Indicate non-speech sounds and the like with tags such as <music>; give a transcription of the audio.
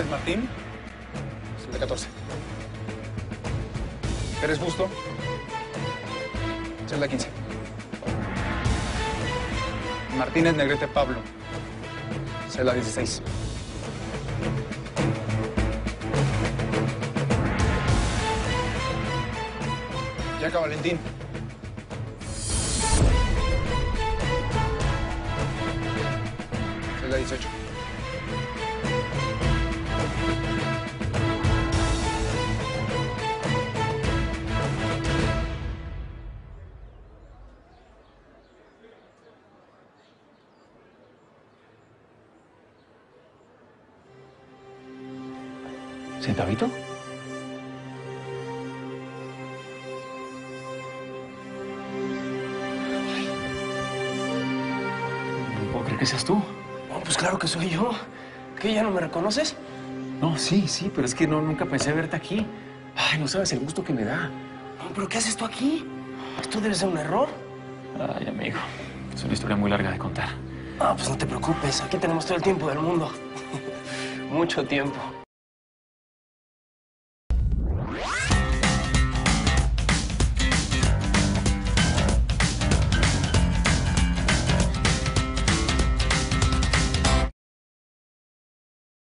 Ángeles Martín, celda 14. Pérez Busto, celda 15. Martínez Negrete Pablo, celda 16. Yaca Valentín. Celda 18. ¿Centavito? No puedo creer que seas tú. No, pues claro que soy yo. ¿Qué, ya no me reconoces? No, sí, sí, pero es que no, nunca pensé verte aquí. Ay, no sabes el gusto que me da. No, pero ¿qué haces tú aquí? Esto debe ser un error. Ay, amigo, es una historia muy larga de contar. Ah, pues no te preocupes. Aquí tenemos todo el tiempo del mundo. <laughs> Mucho tiempo.